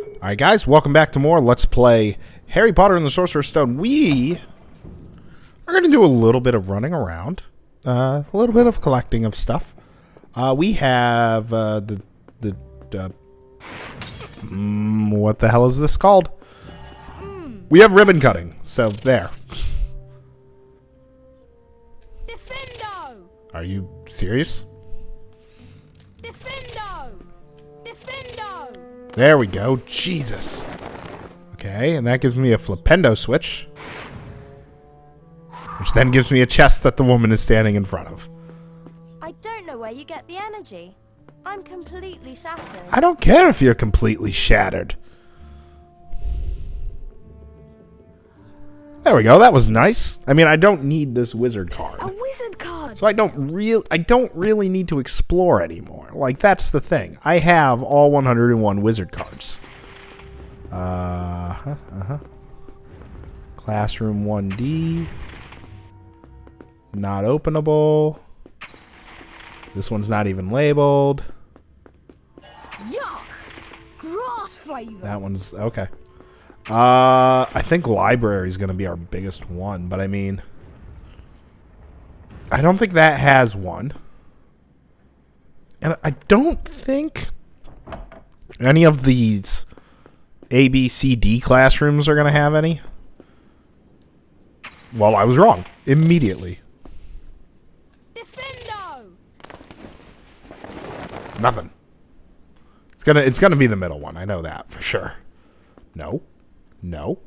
Alright guys, welcome back to more Let's Play Harry Potter and the Sorcerer's Stone. We are going to do a little bit of running around. Uh, a little bit of collecting of stuff. Uh, we have uh, the... the uh, mm, what the hell is this called? We have ribbon cutting, so there. Diffindo! Are you serious? Diffindo! There we go. Jesus. Okay, and that gives me a flipendo switch. Which then gives me a chest that the woman is standing in front of. I don't know where you get the energy. I'm completely shattered. I don't care if you're completely shattered. There we go. That was nice. I mean, I don't need this wizard card. A wizard card! So I don't real I don't really need to explore anymore. Like that's the thing. I have all 101 wizard cards. Uh huh. Uh-huh. Classroom 1D. Not openable. This one's not even labeled. Yuck! Grass flavor! That one's okay. Uh, I think library is going to be our biggest one, but I mean, I don't think that has one, and I don't think any of these A, B, C, D classrooms are going to have any. Well, I was wrong immediately. Diffindo! Nothing. It's gonna it's gonna be the middle one. I know that for sure. No. No.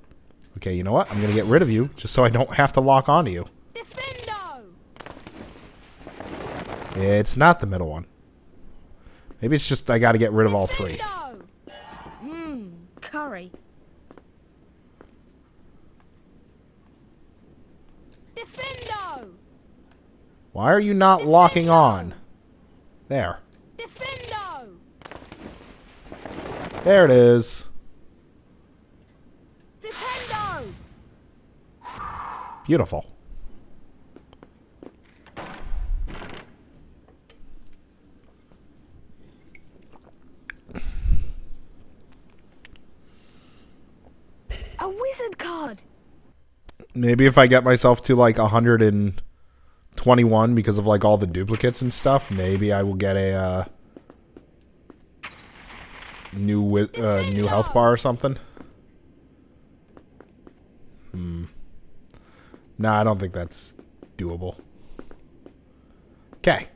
Okay, you know what? I'm gonna get rid of you just so I don't have to lock onto you. Diffindo! It's not the middle one. Maybe it's just I gotta get rid of all three. Diffindo! Mmm, curry. Diffindo! Why are you not locking on? There. Diffindo! There it is. Diffindo! Beautiful. A wizard card! Maybe if I get myself to like 121 because of like all the duplicates and stuff, maybe I will get a uh, new uh, new health bar or something. Hmm. Nah, I don't think that's doable. Okay.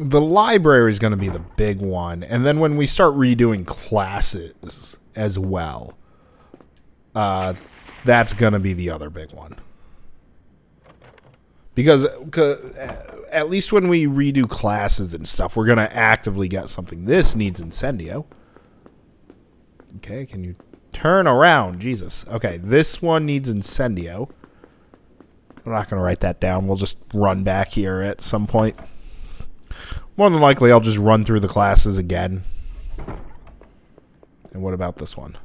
the library is going to be the big one and then when we start redoing classes as well uh, that's going to be the other big one because 'cause, at least when we redo classes and stuff we're going to actively get something this needs incendio okay can you turn around jesus okay this one needs incendio i'm not going to write that down we'll just run back here at some point more than likely, I'll just run through the classes again. And what about this one?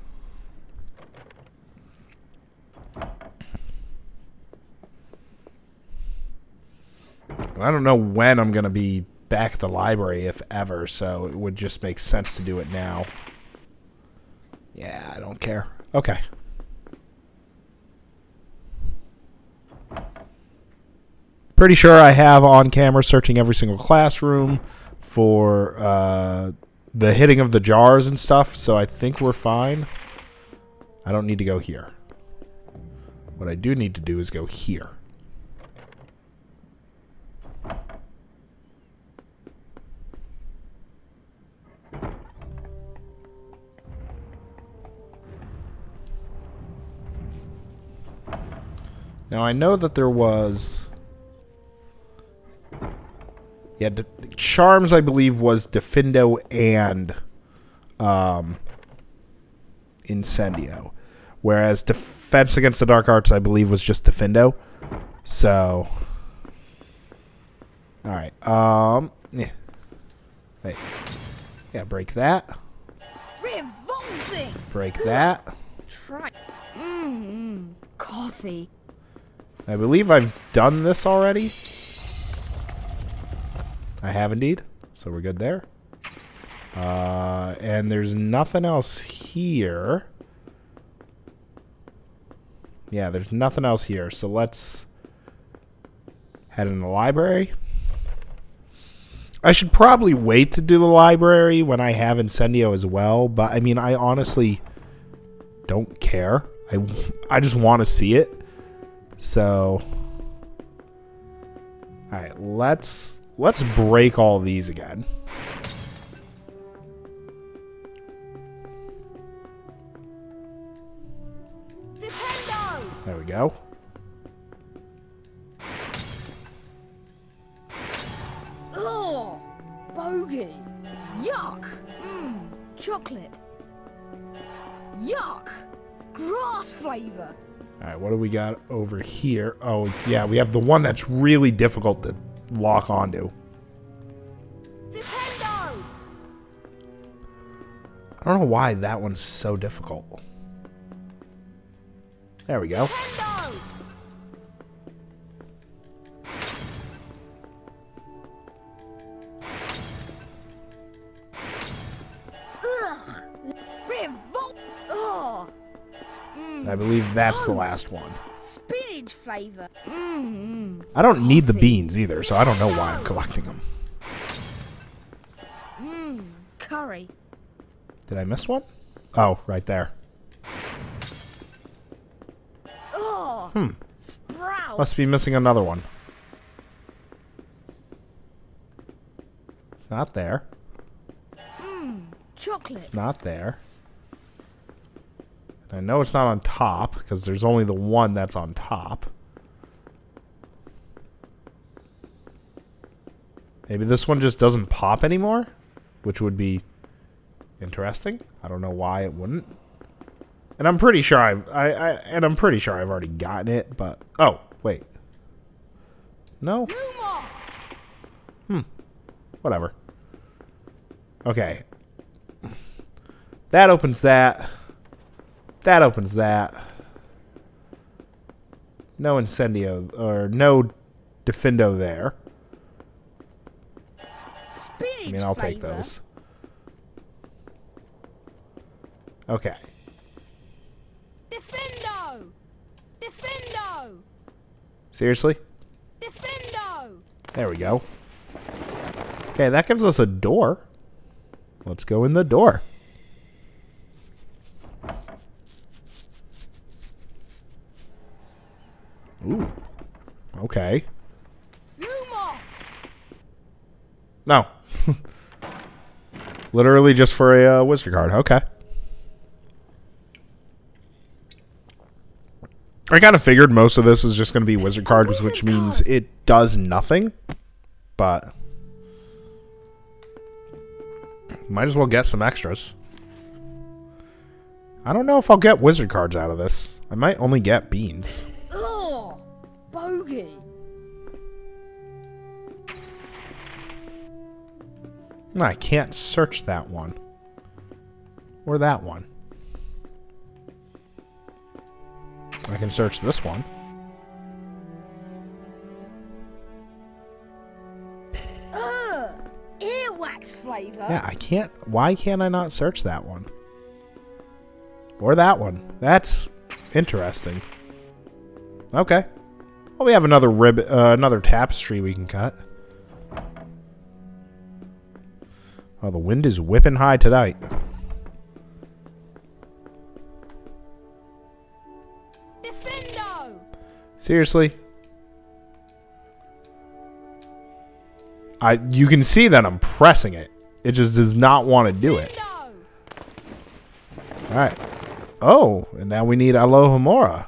I don't know when I'm going to be back at the library, if ever, so it would just make sense to do it now. Yeah, I don't care. Okay. pretty sure I have on camera searching every single classroom for uh, the hitting of the jars and stuff, so I think we're fine. I don't need to go here. What I do need to do is go here. Now I know that there was yeah, D- Charms, I believe, was Diffindo and um, Incendio. Whereas Defense Against the Dark Arts, I believe, was just Diffindo. So. Alright. Um. Yeah. Wait. Yeah, break that. Revolting! Break that. Try. Mmm, coffee. I believe I've done this already. I have indeed. So we're good there. Uh, and there's nothing else here. Yeah, there's nothing else here. So let's head in the library. I should probably wait to do the library when I have Incendio as well, but I mean, I honestly don't care. I, I just want to see it. So, all right, let's let's break all these again. There we go. Oh, bogey. Yuck. Mmm, chocolate. Yuck. Grass flavor. All right, what do we got over here? Oh, yeah, we have the one that's really difficult to lock onto. I don't know why that one's so difficult. There we go. Diffindo! That's the last one. spinach flavor. Mmm. I don't need the beans either, so I don't know why I'm collecting them. Mmm. Curry. Did I miss one? Oh, right there. Oh. Hmm. Sprout. Must be missing another one. Not there. Mmm. Chocolate. It's not there. I know it's not on top because there's only the one that's on top. Maybe this one just doesn't pop anymore, which would be interesting. I don't know why it wouldn't. And I'm pretty sure I've I, I and I'm pretty sure I've already gotten it, but oh, wait. No? Hmm. Whatever. Okay. That opens that. That opens that. No incendio or no diffindo there. Spinach I mean, I'll take flavor. those. Okay. Diffindo! Diffindo! Seriously? Diffindo! There we go. Okay, that gives us a door. Let's go in the door. Ooh. Okay. No. Literally just for a uh, wizard card. Okay. I kind of figured most of this is just going to be wizard cards, which means it does nothing. But might as well get some extras. I don't know if I'll get wizard cards out of this. I might only get beans. I can't search that one. Or that one. I can search this one. Ugh. Earwax flavor. Yeah, I can't. Why can't I not search that one? Or that one? That's interesting. Okay. Well, we have another rib, uh, another tapestry we can cut. Oh, the wind is whipping high tonight. Diffindo! Seriously? I you can see that I'm pressing it. It just does not want to do it. All right. Oh, and now we need. Alohomora!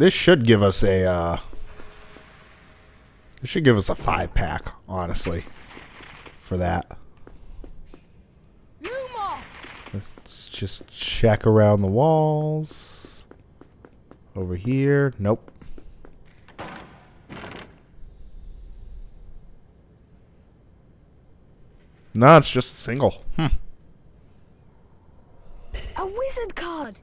This should give us a uh This should give us a 5 pack, honestly. For that. Let's just check around the walls. Over here. Nope. No, it's just a single. Hmm. A wizard card.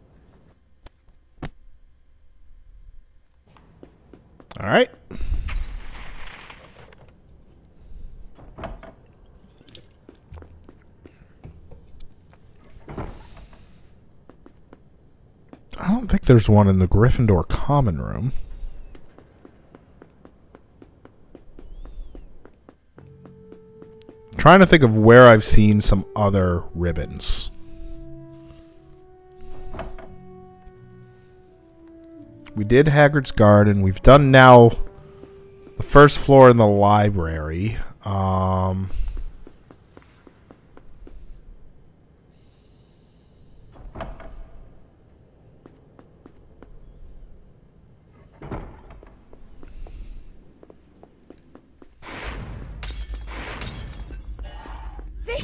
All right. I don't think there's one in the Gryffindor common room. Trying to think of where I've seen some other ribbons. We did Hagrid's Garden. We've done now the first floor in the library. Um,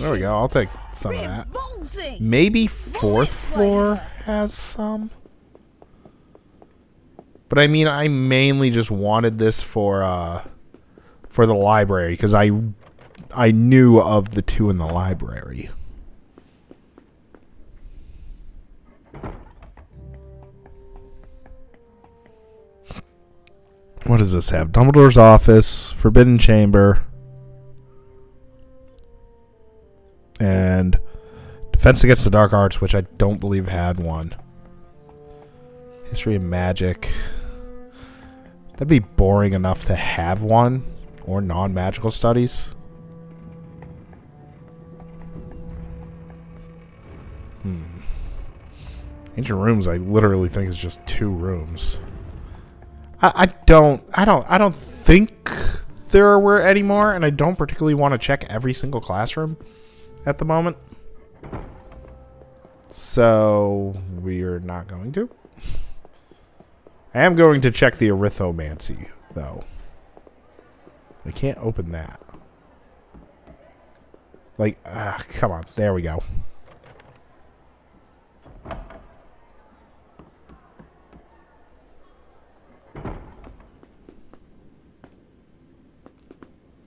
there we go. I'll take some of that. Maybe fourth floor has some. But I mean, I mainly just wanted this for uh for the library because I I knew of the two in the library. What does this have? Dumbledore's office, Forbidden Chamber, and Defense Against the Dark Arts, which I don't believe had one. History of Magic. That'd be boring enough to have one, or non-magical studies. Hmm. Ancient rooms, I literally think is just two rooms. I, I don't, I don't, I don't think there were any more, and I don't particularly want to check every single classroom at the moment. So we're not going to. I am going to check the arithmomancy, though. I can't open that. Like, ah, come on. There we go.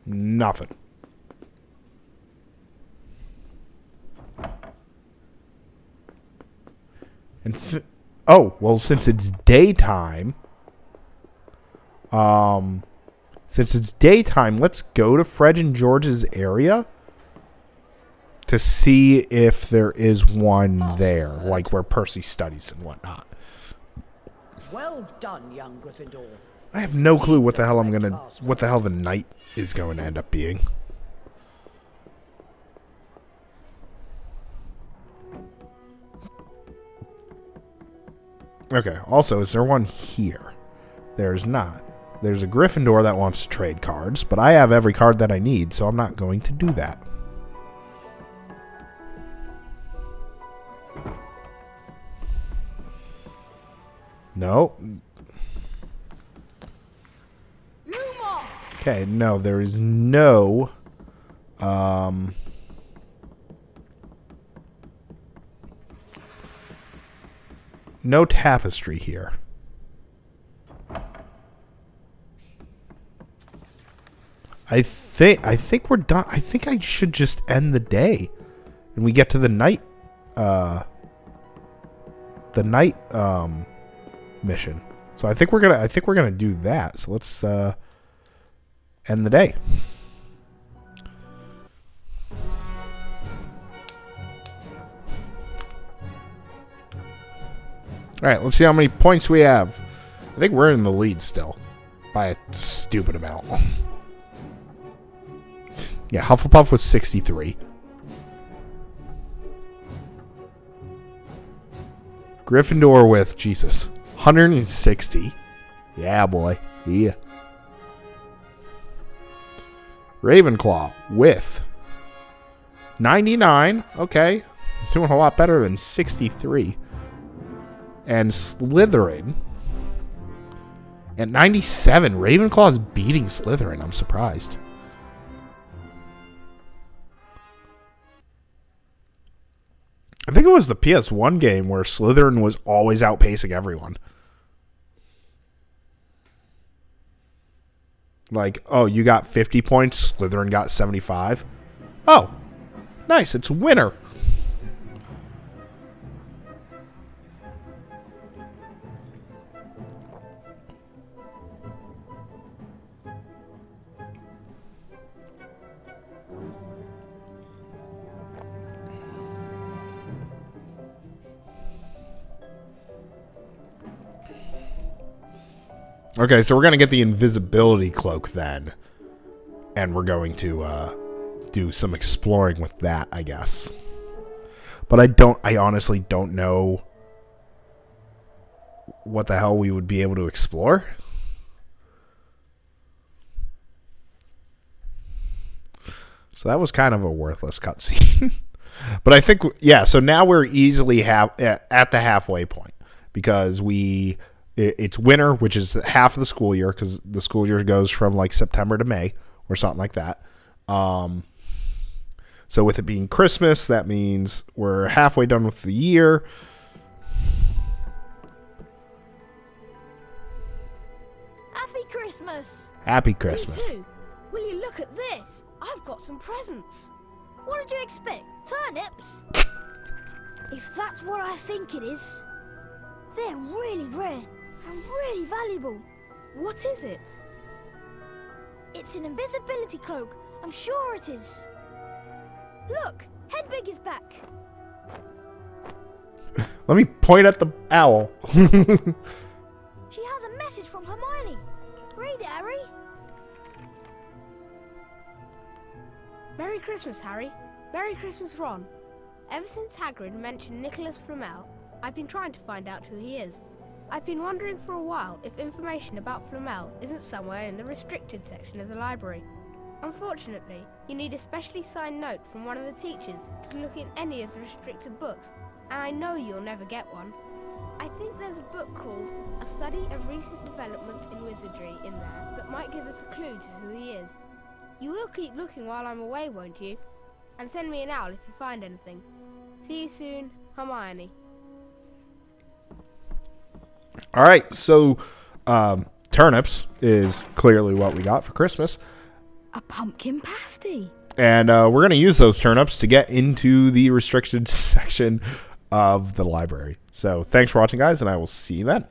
Nothing. And th- oh, well, since it's daytime, um, since it's daytime, let's go to Fred and George's area to see if there is one there, like where Percy studies and whatnot. Well done, young Gryffindor. I have no clue what the hell I'm gonna, what the hell the night is going to end up being. Okay, also, is there one here? There's not. There's a Gryffindor that wants to trade cards, but I have every card that I need, so I'm not going to do that. No. Okay, no, there is no um no tapestry here. I think I think we're done. I think I should just end the day and we get to the night uh the night um mission. So I think we're to I think we're to do that. So let's uh end the day. All right, let's see how many points we have. I think we're in the lead still by a stupid amount. yeah, Hufflepuff was 63. Gryffindor with Jesus, 160. Yeah, boy. Yeah. Ravenclaw with 99. Okay. Doing a lot better than 63. And Slytherin at 97. Ravenclaw is beating Slytherin. I'm surprised. I think it was the PS1 game where Slytherin was always outpacing everyone. Like, oh, you got 50 points, Slytherin got 75. Oh, Nice, it's winter. Okay, so we're gonna get the invisibility cloak then, and we're going to uh, do some exploring with that, I guess. But I don't. I honestly don't know what the hell we would be able to explore. So that was kind of a worthless cutscene. but I think, yeah. So now we're easily half at the halfway point because we it's winter, which is half of the school year because the school year goes from like September to May or something like that. Um, so with it being Christmas, that means we're halfway done with the year. Happy Christmas! Happy Christmas. Will you look at this? I've got some presents. What did you expect? Turnips? if that's what I think it is, they're really rare and really valuable. What is it? It's an invisibility cloak. I'm sure it is. Look, Hedwig is back. Let me point at the owl. She has a message from Hermione. Read it, Harry. Merry Christmas, Harry. Merry Christmas, Ron. Ever since Hagrid mentioned Nicholas Flamel, I've been trying to find out who he is. I've been wondering for a while if information about Flamel isn't somewhere in the restricted section of the library. Unfortunately, you need a specially signed note from one of the teachers to look in any of the restricted books, and I know you'll never get one. I think there's a book called A Study of Recent Developments in Wizardry in there that might give us a clue to who he is. You will keep looking while I'm away, won't you? And send me an owl if you find anything. See you soon, Hermione. All right, so um, turnips is clearly what we got for Christmas. A pumpkin pasty. And uh, we're going to use those turnips to get into the restricted section of the library. So thanks for watching, guys, and I will see you then.